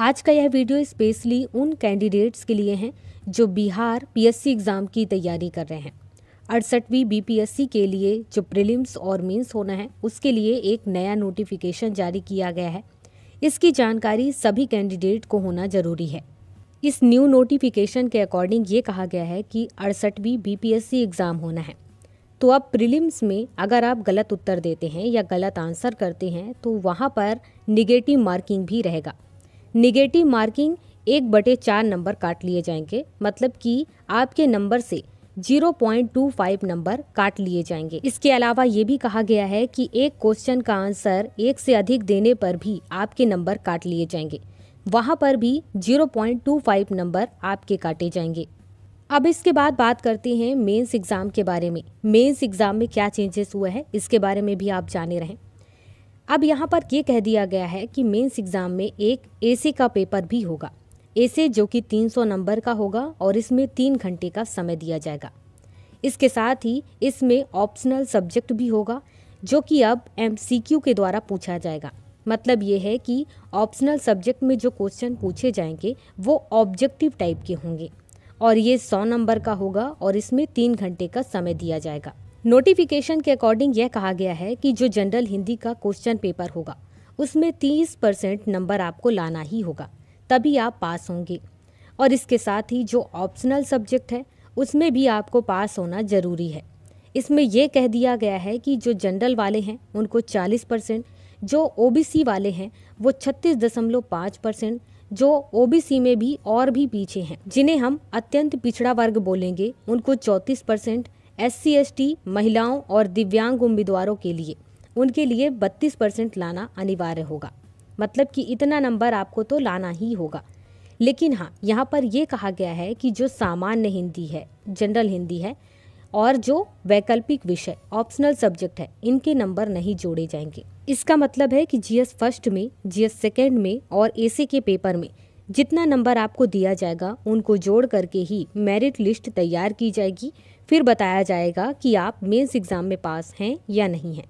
आज का यह वीडियो स्पेशली उन कैंडिडेट्स के लिए हैं जो बिहार पीएससी एग्ज़ाम की तैयारी कर रहे हैं। अड़सठवीं बीपीएससी के लिए जो प्रीलिम्स और मेंस होना है, उसके लिए एक नया नोटिफिकेशन जारी किया गया है। इसकी जानकारी सभी कैंडिडेट को होना ज़रूरी है। इस न्यू नोटिफिकेशन के अकॉर्डिंग ये कहा गया है कि अड़सठवीं बीपीएससी एग्ज़ाम होना है। तो अब प्रीलिम्स में अगर आप गलत उत्तर देते हैं या गलत आंसर करते हैं तो वहाँ पर निगेटिव मार्किंग भी रहेगा। निगेटिव मार्किंग एक बटे चार नंबर काट लिए जाएँगे। मतलब कि आपके नंबर से 0.25 नंबर काट लिए जाएँगे। इसके अलावा ये भी कहा गया है कि एक क्वेश्चन का आंसर एक से अधिक देने पर भी आपके नंबर काट लिए जाएँगे। वहाँ पर भी 0.25 नंबर आपके काटे जाएँगे। अब इसके बाद बात करते हैं मेंस एग्ज़ाम के बारे में। मेंस एग्ज़ाम में क्या चेंजेस हुए हैं, इसके बारे में भी आप जाने रहें। अब यहाँ पर ये कह दिया गया है कि मेंस एग्ज़ाम में एक एसे का पेपर भी होगा। एसे जो कि 300 नंबर का होगा और इसमें तीन घंटे का समय दिया जाएगा। इसके साथ ही इसमें ऑप्शनल सब्जेक्ट भी होगा, जो कि अब एमसीक्यू के द्वारा पूछा जाएगा। मतलब ये है कि ऑप्शनल सब्जेक्ट में जो क्वेश्चन पूछे जाएँगे, वो ऑब्जेक्टिव टाइप के होंगे और ये सौ नंबर का होगा और इसमें तीन घंटे का समय दिया जाएगा। नोटिफिकेशन के अकॉर्डिंग यह कहा गया है कि जो जनरल हिंदी का क्वेश्चन पेपर होगा, उसमें 30 परसेंट नंबर आपको लाना ही होगा, तभी आप पास होंगे। और इसके साथ ही जो ऑप्शनल सब्जेक्ट है, उसमें भी आपको पास होना ज़रूरी है। इसमें यह कह दिया गया है कि जो जनरल वाले हैं, उनको 40 परसेंट, जो ओबीसी वाले हैं, वो छत्तीस दशमलव पाँच परसेंट, जो ओबीसी में भी और भी पीछे हैं, जिन्हें हम अत्यंत पिछड़ा वर्ग बोलेंगे, उनको चौंतीस परसेंट एस सी महिलाओं और दिव्यांग उम्मीदवारों के लिए। उनके लिए 32 परसेंट लाना अनिवार्य होगा। मतलब कि इतना नंबर आपको तो लाना ही होगा। लेकिन हाँ यहाँ पर यह कहा गया है कि जो सामान्य हिंदी है, जनरल हिंदी है, और जो वैकल्पिक विषय, ऑप्शनल सब्जेक्ट है, इनके नंबर नहीं जोड़े जाएँगे। इसका मतलब है कि जीएस फ़र्स्ट में, जीएस सेकेंड में और एसी के पेपर में जितना नंबर आपको दिया जाएगा, उनको जोड़ करके ही मेरिट लिस्ट तैयार की जाएगी। फिर बताया जाएगा कि आप मेंस एग्ज़ाम में पास हैं या नहीं हैं।